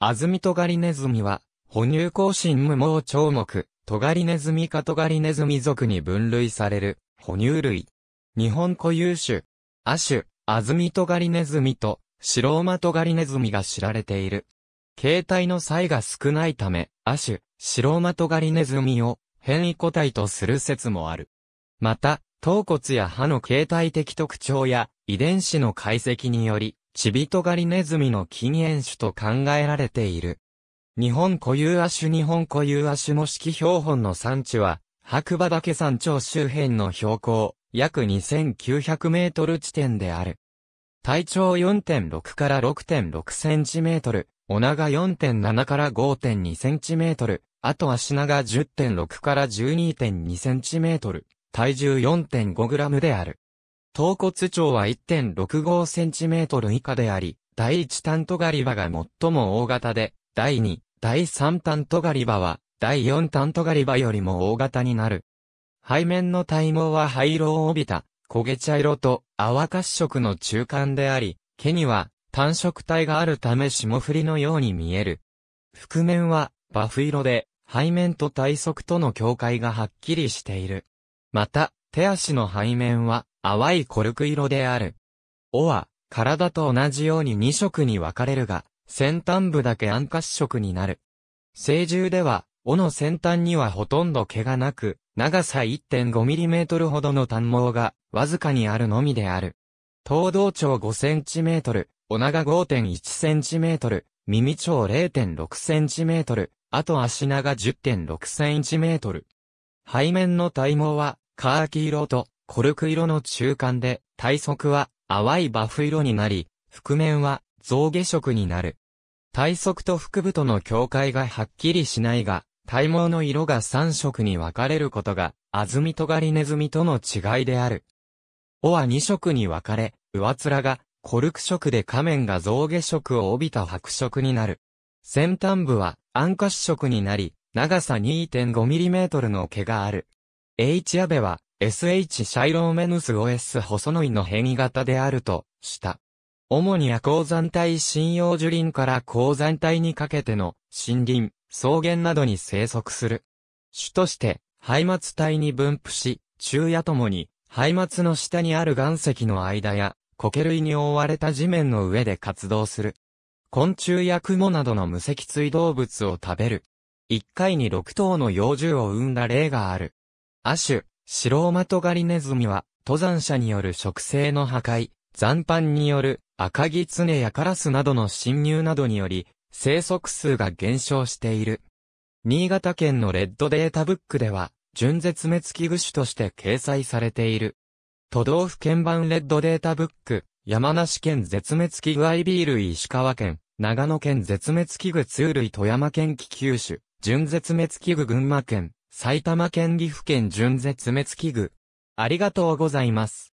アズミトガリネズミは、哺乳甲心無毛鳥目、トガリネズミかトガリネズミ属に分類される、哺乳類。日本固有種、亜種、アズミトガリネズミと、シローマトガリネズミが知られている。形態の差異が少ないため、亜種、シローマトガリネズミを変異個体とする説もある。また、頭骨や歯の形態的特徴や遺伝子の解析により、チビトガリネズミの禁煙種と考えられている。日本固有亜種日本固有亜種模式標本の産地は、白馬岳山頂周辺の標高、約2900メートル地点である。体長4.6から6.6センチメートル、お長4.7から5.2センチメートル、あと足長10.6から12.2センチメートル、体重4.5グラムである。頭骨長は1.65センチメートル以下であり、第1タントガリバが最も大型で、第2、第3タントガリバは、第4タントガリバよりも大型になる。背面の体毛は灰色を帯びた、焦げ茶色と泡褐色の中間であり、毛には単色体があるため霜降りのように見える。覆面はバフ色で、背面と体側との境界がはっきりしている。また、手足の背面は淡いコルク色である。尾は、体と同じように2色に分かれるが、先端部だけ暗褐色になる。成獣では、尾の先端にはほとんど毛がなく、長さ 1.5mm ほどの短毛が、わずかにあるのみである。頭動長 5cm、お長 5.1cm、耳長 0.6cm、あと足長 10.6cm。背面の体毛は、カーキ色とコルク色の中間で、体側は淡いバフ色になり、覆面は象下色になる。体側と腹部との境界がはっきりしないが、体毛の色が3色に分かれることが、アズミトガリネズミとの違いである。尾は2色に分かれ、上面がコルク色で仮面が象下色を帯びた白色になる。先端部は暗褐色になり、長さ 2.5mm の毛がある。H アベは SH シャイローメヌス OS 細野井の変異型であるとした。主に夜鉱山帯針葉樹林から鉱山帯にかけての森林、草原などに生息する。種として、灰末帯に分布し、昼夜ともに、灰末の下にある岩石の間や、苔類に覆われた地面の上で活動する。昆虫や雲などの無脊椎動物を食べる。一回に6頭の幼獣を産んだ例がある。亜種、シローマトガリネズミは、登山者による植生の破壊、残飯による赤ギツネやカラスなどの侵入などにより、生息数が減少している。新潟県のレッドデータブックでは、準絶滅危惧種として掲載されている。都道府県版レッドデータブック、山梨県絶滅危惧 IB 類石川県、長野県絶滅危惧通類富山県気球種、準絶滅危惧群馬県、埼玉県岐阜県準絶滅危惧。ありがとうございます。